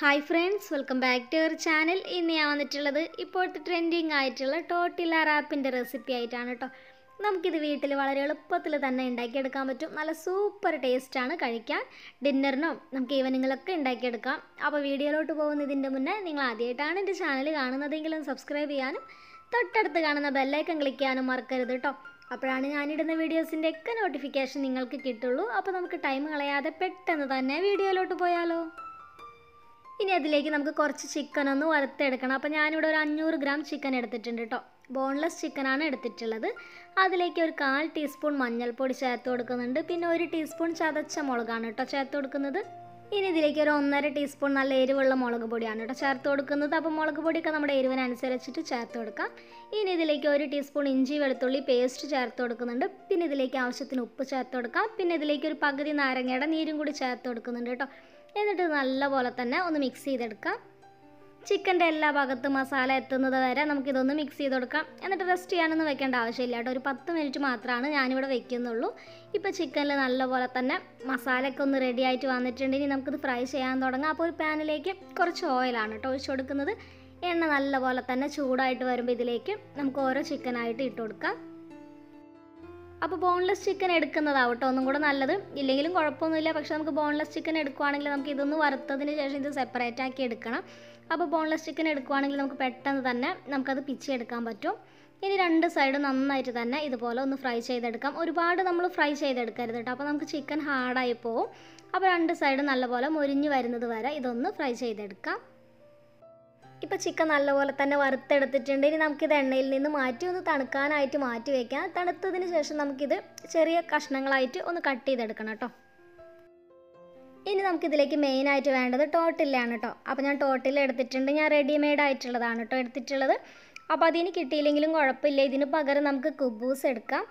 Hi friends welcome back to our channel ഇന്ന് ഞാൻ വന്നിട്ടുള്ളത് ഇപ്പോഴത്തെ ട്രെൻഡിങ് ആയിട്ടുള്ള ടോട്ടില റാപ്പിന്റെ റെസിപ്പി ആയിട്ടാണ് കേട്ടോ നമുക്കിത് വീട്ടിൽ വളരെ എളുപ്പത്തിൽ തന്നെ ഉണ്ടാക്കിയെടുക്കാൻ പറ്റും. നല്ല സൂപ്പർ ടേസ്റ്റാണ് കഴിക്കാൻ. ഡിന്നറിനോ നമുക്ക് ഈവനിങ്ങിലൊക്കെ ഉണ്ടാക്കിയെടുക്കാം. അപ്പോൾ വീഡിയോയിലോട്ട് പോകുന്നതിന്റെ മുന്നേ നിങ്ങൾ ആദ്യമായിട്ടാണ് എന്റെ ചാനൽ കാണുന്നതെങ്കിലും സബ്സ്ക്രൈബ് ചെയ്യാനും തൊട്ടടുത്ത് കാണുന്ന ബെല്ലൈക്കൺ ക്ലിക്ക് ചെയ്യാനും മറക്കരുത് കേട്ടോ അപ്പോഴാണ് ഞാനിടുന്ന വീഡിയോസിന്റെ ഒക്കെ നോട്ടിഫിക്കേഷൻ നിങ്ങൾക്ക് കിട്ടുള്ളൂ. അപ്പോൾ നമുക്ക് ടൈം കളയാതെ പെട്ടെന്ന് തന്നെ വീഡിയോയിലോട്ട് പോയാലോ. ഇനി അതിലേക്ക് നമുക്ക് കുറച്ച് ചിക്കൻ ഒന്ന് വറുത്തെടുക്കണം. അപ്പോൾ ഞാനിവിടെ ഒരു അഞ്ഞൂറ് ഗ്രാം ചിക്കൻ എടുത്തിട്ടുണ്ട് കേട്ടോ ബോൺലെസ് ചിക്കനാണ് എടുത്തിട്ടുള്ളത്. അതിലേക്ക് ഒരു കാൽ ടീസ്പൂൺ മഞ്ഞൾപ്പൊടി ചേർത്ത് കൊടുക്കുന്നുണ്ട്. പിന്നെ ഒരു ടീസ്പൂൺ ചതച്ച മുളകാണ് കേട്ടോ ചേർത്ത് കൊടുക്കുന്നത്. ഇനി ഇതിലേക്ക് ഒരു ഒന്നര ടീസ്പൂൺ നല്ല എരിവുള്ള മുളക് പൊടിയാണ് കേട്ടോ ചേർത്ത് കൊടുക്കുന്നത്. അപ്പോൾ മുളക് പൊടിയൊക്കെ നമ്മുടെ എരിവിനനുസരിച്ചിട്ട് ചേർത്ത് കൊടുക്കാം. ഇനി ഇതിലേക്ക് ഒരു ടീസ്പൂൺ ഇഞ്ചി വെളുത്തുള്ളി പേസ്റ്റ് ചേർത്ത് കൊടുക്കുന്നുണ്ട്. പിന്നെ ഇതിലേക്ക് ആവശ്യത്തിന് ഉപ്പ് ചേർത്ത് കൊടുക്കാം. പിന്നെ ഇതിലേക്ക് ഒരു പകുതി നാരങ്ങയുടെ നീരും കൂടി ചേർത്ത് കൊടുക്കുന്നുണ്ട് കേട്ടോ എന്നിട്ട് നല്ലപോലെ തന്നെ ഒന്ന് മിക്സ് ചെയ്തെടുക്കാം. ചിക്കന്റെ എല്ലാ ഭാഗത്തും മസാല എത്തുന്നത് വരെ നമുക്കിതൊന്ന് മിക്സ് ചെയ്ത് കൊടുക്കാം. എന്നിട്ട് റെസ്റ്റ് ചെയ്യാനൊന്നും വെക്കേണ്ട ആവശ്യമില്ല കേട്ടോ. ഒരു പത്ത് മിനിറ്റ് മാത്രമാണ് ഞാനിവിടെ വെക്കുന്നുള്ളൂ. ഇപ്പോൾ ചിക്കനിൽ നല്ലപോലെ തന്നെ മസാലയൊക്കെ ഒന്ന് റെഡി ആയിട്ട് വന്നിട്ടുണ്ട്. ഇനി നമുക്കിത് ഫ്രൈ ചെയ്യാൻ തുടങ്ങാം. അപ്പോൾ ഒരു പാനിലേക്ക് കുറച്ച് ഓയിലാണ് കേട്ടോ ഒഴിച്ചു കൊടുക്കുന്നത്. എണ്ണ നല്ലപോലെ തന്നെ ചൂടായിട്ട് വരുമ്പോൾ ഇതിലേക്ക് നമുക്ക് ഓരോ ചിക്കനായിട്ട് ഇട്ട് കൊടുക്കാം. അപ്പോൾ ബോൺലെസ് ചിക്കൻ എടുക്കുന്നതാണ് കേട്ടോ ഒന്നും കൂടെ നല്ലത്. ഇല്ലെങ്കിലും കുഴപ്പമൊന്നുമില്ല. പക്ഷെ നമുക്ക് ബോൺലെസ് ചിക്കൻ എടുക്കുവാണെങ്കിൽ നമുക്ക് ഇതൊന്ന് വറുത്തതിന് ശേഷം ഇത് സെപ്പറേറ്റ് ആക്കി എടുക്കണം. അപ്പോൾ ബോൺലെസ് ചിക്കൻ എടുക്കുവാണെങ്കിൽ നമുക്ക് പെട്ടെന്ന് തന്നെ നമുക്കത് പിച്ചെടുക്കാൻ പറ്റും. ഇനി രണ്ട് സൈഡും നന്നായിട്ട് തന്നെ ഇതുപോലെ ഒന്ന് ഫ്രൈ ചെയ്തെടുക്കാം. ഒരുപാട് നമ്മൾ ഫ്രൈ ചെയ്തെടുക്കരുത് കേട്ടോ അപ്പോൾ നമുക്ക് ചിക്കൻ ഹാർഡായി പോവും. അപ്പോൾ രണ്ട് സൈഡും നല്ലപോലെ മൊരിഞ്ഞ് വരുന്നത് വരെ ഇതൊന്ന് ഫ്രൈ ചെയ്തെടുക്കാം. ഇപ്പോൾ ചിക്കൻ നല്ലപോലെ തന്നെ വറുത്തെടുത്തിട്ടുണ്ട്. ഇനി നമുക്കിത് എണ്ണയിൽ നിന്ന് മാറ്റി ഒന്ന് തണുക്കാനായിട്ട് മാറ്റി വയ്ക്കാം തണുത്തതിന് ശേഷം നമുക്കിത് ചെറിയ കഷ്ണങ്ങളായിട്ട് ഒന്ന് കട്ട് ചെയ്തെടുക്കണം കേട്ടോ. ഇനി നമുക്കിതിലേക്ക് മെയിനായിട്ട് വേണ്ടത് ടോട്ടിലാണ് കേട്ടോ. അപ്പോൾ ഞാൻ ടോട്ടിൽ എടുത്തിട്ടുണ്ട്. ഞാൻ റെഡിമെയ്ഡ് ആയിട്ടുള്ളതാണ് കേട്ടോ എടുത്തിട്ടുള്ളത്. അപ്പോൾ അതിന് കിട്ടിയില്ലെങ്കിലും കുഴപ്പമില്ല. ഇതിന് പകരം നമുക്ക് കുബൂസ് എടുക്കാം.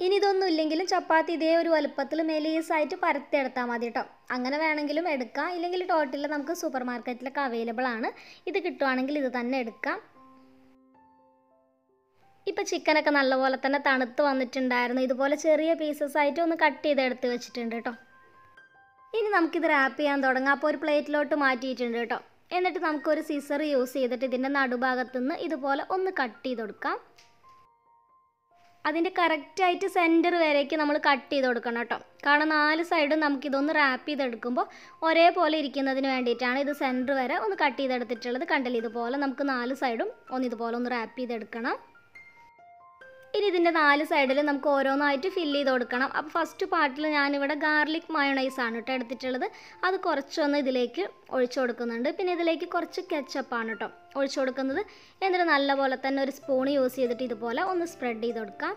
ഇനി ഇതൊന്നും ഇല്ലെങ്കിലും ചപ്പാത്തി ഇതേ ഒരു വലുപ്പത്തിൽ മെലീസായിട്ട് പരത്തിയെടുത്താൽ മതി കേട്ടോ. അങ്ങനെ വേണമെങ്കിലും എടുക്കാം. ഇല്ലെങ്കിൽ ടോട്ടലിൽ നമുക്ക് സൂപ്പർ മാർക്കറ്റിലൊക്കെ അവൈലബിൾ ആണ്. ഇത് കിട്ടുവാണെങ്കിൽ ഇത് തന്നെ എടുക്കാം. ഇപ്പോൾ ചിക്കനൊക്കെ നല്ലപോലെ തന്നെ തണുത്ത് വന്നിട്ടുണ്ടായിരുന്നു. ഇതുപോലെ ചെറിയ പീസസ് ആയിട്ട് ഒന്ന് കട്ട് ചെയ്ത് എടുത്ത് വെച്ചിട്ടുണ്ട് കേട്ടോ. ഇനി നമുക്കിത് റാപ്പ് ചെയ്യാൻ തുടങ്ങാം. അപ്പോൾ ഒരു പ്ലേറ്റിലോട്ട് മാറ്റിയിട്ടുണ്ട് കേട്ടോ. എന്നിട്ട് നമുക്കൊരു സിസർ യൂസ് ചെയ്തിട്ട് ഇതിന്റെ നടുഭാഗത്തുനിന്ന് ഇതുപോലെ ഒന്ന് കട്ട് ചെയ്ത് കൊടുക്കാം. അതിന്റെ കറക്റ്റായിട്ട് സെന്റർ വരേക്ക് നമ്മൾ കട്ട് ചെയ്ത് കൊടുക്കണം കേട്ടോ. കാരണം നാല് സൈഡും നമുക്കിതൊന്ന് റാപ്പ് ചെയ്തെടുക്കുമ്പോൾ ഒരേപോലെ ഇരിക്കുന്നതിന് വേണ്ടിയിട്ടാണ് ഇത് സെന്റർ വരെ ഒന്ന് കട്ട് ചെയ്തെടുത്തിട്ടുള്ളത്. കണ്ടില്ല? ഇതുപോലെ നമുക്ക് നാല് സൈഡും ഒന്ന് ഇതുപോലെ ഒന്ന് റാപ്പ് ചെയ്തെടുക്കണം. ഇനി ഇതിന്റെ നാല് സൈഡിൽ നമുക്ക് ഓരോന്നായിട്ട് ഫില്ല് ചെയ്ത് കൊടുക്കണം. അപ്പോൾ ഫസ്റ്റ് പാർട്ടിൽ ഞാനിവിടെ ഗാർലിക് മയോണൈസ് ആണ് കേട്ടോ എടുത്തിട്ടുള്ളത്. അത് കുറച്ചൊന്ന് ഇതിലേക്ക് ഒഴിച്ചു കൊടുക്കുന്നുണ്ട്. പിന്നെ ഇതിലേക്ക് കുറച്ച് കെച്ചപ്പാണ് കേട്ടോ ഒഴിച്ചു കൊടുക്കുന്നത്. എന്നിട്ട് നല്ലപോലെ തന്നെ ഒരു സ്പൂൺ യൂസ് ചെയ്തിട്ട് ഇതുപോലെ ഒന്ന് സ്പ്രെഡ് ചെയ്ത് കൊടുക്കാം.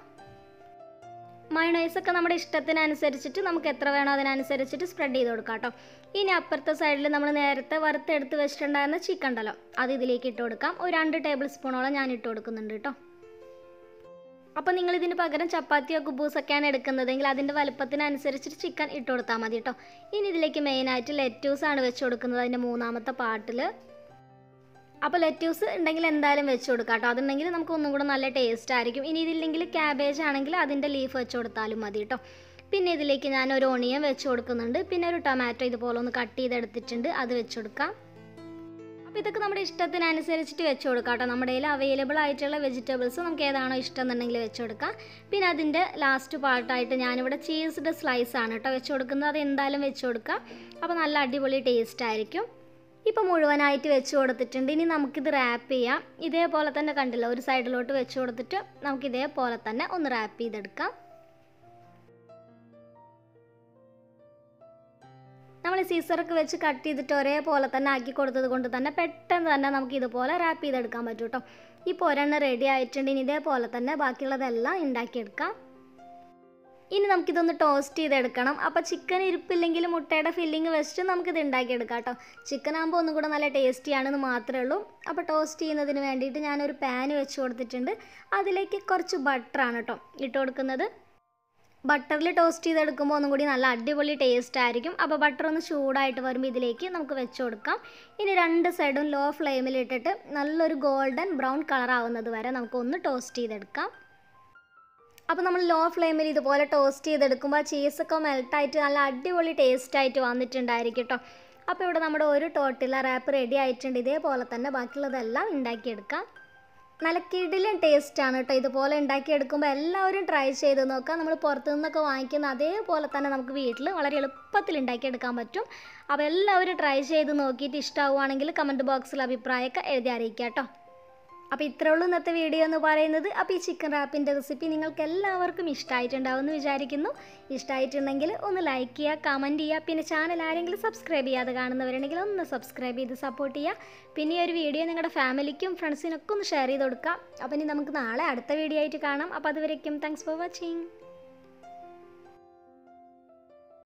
മയണൈസൊക്കെ നമ്മുടെ ഇഷ്ടത്തിനനുസരിച്ചിട്ട് നമുക്ക് എത്ര വേണോ അതിനനുസരിച്ചിട്ട് സ്പ്രെഡ് ചെയ്ത് കൊടുക്കാം കേട്ടോ ഇനി അപ്പുറത്തെ സൈഡിൽ നമ്മൾ നേരത്തെ വറുത്തെടുത്ത് വെച്ചിട്ടുണ്ടായിരുന്ന ചിക്കൻ ഉണ്ടല്ലോ അത് ഇതിലേക്ക് ഇട്ട് കൊടുക്കാം. ഒരു രണ്ട് ടേബിൾ സ്പൂണോളം ഞാൻ ഇട്ട് കൊടുക്കുന്നുണ്ട് കേട്ടോ അപ്പോൾ നിങ്ങൾ ഇതിന് പകരം ചപ്പാത്തിയോ കുബൂസൊക്കെയാണ് എടുക്കുന്നതെങ്കിൽ അതിന്റെ വലുപ്പത്തിനനുസരിച്ചിട്ട് ചിക്കൻ ഇട്ട് കൊടുത്താൽ മതി കേട്ടോ ഇനി ഇതിലേക്ക് മെയിനായിട്ട് ലെറ്റ്യൂസ് ആണ് വെച്ച് കൊടുക്കുന്നത് അതിന്റെ മൂന്നാമത്തെ പാട്ടിൽ അപ്പോൾ ലെറ്റ്യൂസ് ഉണ്ടെങ്കിൽ എന്തായാലും വെച്ച് കൊടുക്കാം കേട്ടോ അതുണ്ടെങ്കിൽ നമുക്ക് ഒന്നും കൂടെ നല്ല ടേസ്റ്റ് ആയിരിക്കും. ഇനി ഇതില്ലെങ്കിൽ ക്യാബേജ് ആണെങ്കിൽ അതിന്റെ ലീഫ് വെച്ച് കൊടുത്താലും മതി കേട്ടോ പിന്നെ ഇതിലേക്ക് ഞാൻ ഒരു ഓണിയൻ വെച്ച് കൊടുക്കുന്നുണ്ട്. പിന്നെ ഒരു ടൊമാറ്റോ ഇതുപോലെ ഒന്ന് കട്ട് ചെയ്തെടുത്തിട്ടുണ്ട്. അത് വെച്ച് കൊടുക്കാം. അപ്പോൾ ഇതൊക്കെ നമ്മുടെ ഇഷ്ടത്തിനനുസരിച്ചിട്ട് വെച്ച് കൊടുക്കാം കേട്ടോ. നമ്മുടെ കയ്യിൽ അവൈലബിൾ ആയിട്ടുള്ള വെജിറ്റബിൾസ് നമുക്ക് ഏതാണോ ഇഷ്ടം എന്നുണ്ടെങ്കിൽ വെച്ച് കൊടുക്കാം. പിന്നെ അതിന്റെ ലാസ്റ്റ് പാർട്ടായിട്ട് ഞാനിവിടെ ചീസ്ഡ് സ്ലൈസ് ആണ് കേട്ടോ വെച്ച് കൊടുക്കുന്നത്. അത് എന്തായാലും വെച്ച് കൊടുക്കാം. അപ്പോൾ നല്ല അടിപൊളി ടേസ്റ്റ് ആയിരിക്കും. ഇപ്പോൾ മുഴുവനായിട്ട് വെച്ച് കൊടുത്തിട്ടുണ്ട്. ഇനി നമുക്കിത് റാപ്പ് ചെയ്യാം. ഇതേപോലെ തന്നെ കണ്ടില്ല ഒരു സൈഡിലോട്ട് വെച്ച് കൊടുത്തിട്ട് നമുക്കിതേപോലെ തന്നെ ഒന്ന് റാപ്പ് ചെയ്തെടുക്കാം. നമ്മൾ സീസറൊക്കെ വെച്ച് കട്ട് ചെയ്തിട്ട് ഒരേപോലെ തന്നെ ആക്കി കൊടുത്തത് കൊണ്ട് തന്നെ പെട്ടെന്ന് തന്നെ നമുക്ക് ഇതുപോലെ റാപ്പ് ചെയ്തെടുക്കാൻ പറ്റും കേട്ടോ ഇപ്പോൾ ഒരെണ്ണം റെഡി ആയിട്ടുണ്ട്. ഇനി ഇതേപോലെ തന്നെ ബാക്കിയുള്ളതെല്ലാം ഉണ്ടാക്കിയെടുക്കാം. ഇനി നമുക്കിതൊന്ന് ടോസ്റ്റ് ചെയ്തെടുക്കണം. അപ്പോൾ ചിക്കൻ ഇരിപ്പില്ലെങ്കിൽ മുട്ടയുടെ ഫില്ലിങ് വെച്ചിട്ട് നമുക്കിത് ഉണ്ടാക്കിയെടുക്കാം കേട്ടോ ചിക്കൻ ആകുമ്പോൾ ഒന്നും കൂടെ നല്ല ടേസ്റ്റിയാണെന്ന് മാത്രമേ ഉള്ളൂ. അപ്പോൾ ടോസ്റ്റ് ചെയ്യുന്നതിന് വേണ്ടിയിട്ട് ഞാനൊരു പാൻ വെച്ച് കൊടുത്തിട്ടുണ്ട്. അതിലേക്ക് കുറച്ച് ബട്ടറാണ് കേട്ടോ ഇട്ട് കൊടുക്കുന്നത്. ബട്ടറിൽ ടോസ്റ്റ് ചെയ്തെടുക്കുമ്പോൾ ഒന്നും കൂടി നല്ല അടിപൊളി ടേസ്റ്റ് ആയിരിക്കും. അപ്പോൾ ബട്ടർ ഒന്ന് ചൂടായിട്ട് വരുമ്പോൾ ഇതിലേക്ക് നമുക്ക് വെച്ച് കൊടുക്കാം. ഇനി രണ്ട് സൈഡും ലോ ഫ്ലെയിമിൽ ഇട്ടിട്ട് നല്ലൊരു ഗോൾഡൻ ബ്രൗൺ കളർ ആവുന്നത് വരെ നമുക്കൊന്ന് ടോസ്റ്റ് ചെയ്തെടുക്കാം. അപ്പോൾ നമ്മൾ ലോ ഫ്ലെയിമിൽ ഇതുപോലെ ടോസ്റ്റ് ചെയ്തെടുക്കുമ്പോൾ ചീസൊക്കെ മെൽട്ടായിട്ട് നല്ല അടിപൊളി ടേസ്റ്റ് ആയിട്ട് വന്നിട്ടുണ്ടായിരിക്കും കേട്ടോ അപ്പോൾ ഇവിടെ നമ്മുടെ ഒരു ടോട്ടില റാപ്പ് റെഡി ആയിട്ടുണ്ട്. ഇതേപോലെ തന്നെ ബാക്കിയുള്ളതെല്ലാം ഉണ്ടാക്കിയെടുക്കാം. നല്ല കിടിലൻ ടേസ്റ്റാണ് കേട്ടോ ഇതുപോലെ ഉണ്ടാക്കിയെടുക്കുമ്പോൾ എല്ലാവരും ട്രൈ ചെയ്ത് നോക്കാം. നമ്മൾ പുറത്തു നിന്നൊക്കെ വാങ്ങിക്കുന്ന അതേപോലെ തന്നെ നമുക്ക് വീട്ടിൽ വളരെ എളുപ്പത്തിൽ ഉണ്ടാക്കിയെടുക്കാൻ പറ്റും. അപ്പോൾ എല്ലാവരും ട്രൈ ചെയ്ത് നോക്കിയിട്ട് ഇഷ്ടമാവുകയാണെങ്കിൽ കമന്റ് ബോക്സിൽ അഭിപ്രായമൊക്കെ എഴുതി അറിയിക്കാം കേട്ടോ അപ്പോൾ ഇത്രേ ഉള്ളൂ ഇന്നത്തെ വീഡിയോ എന്ന് പറയുന്നത്. അപ്പോൾ ഈ ചിക്കൻ റാപ്പിന്റെ റെസിപ്പി നിങ്ങൾക്ക് എല്ലാവർക്കും ഇഷ്ടമായിട്ടുണ്ടാവുമെന്ന് വിചാരിക്കുന്നു. ഇഷ്ടമായിട്ടുണ്ടെങ്കിൽ ഒന്ന് ലൈക്ക് ചെയ്യുക കമന്റ് ചെയ്യുക. പിന്നെ ചാനൽ ആരെങ്കിലും സബ്സ്ക്രൈബ് ചെയ്യാതെ കാണുന്നവരുണ്ടെങ്കിൽ ഒന്ന് സബ്സ്ക്രൈബ് ചെയ്ത് സപ്പോർട്ട് ചെയ്യുക. പിന്നെ ഈ ഒരു വീഡിയോ നിങ്ങളുടെ ഫാമിലിക്കും ഫ്രണ്ട്സിനൊക്കെ ഒന്ന് ഷെയർ ചെയ്ത് കൊടുക്കുക. അപ്പോൾ ഇനി നമുക്ക് നാളെ അടുത്ത വീഡിയോ ആയിട്ട് കാണാം. അപ്പോൾ അതുവരേക്കും താങ്ക്സ് ഫോർ വാച്ചിങ്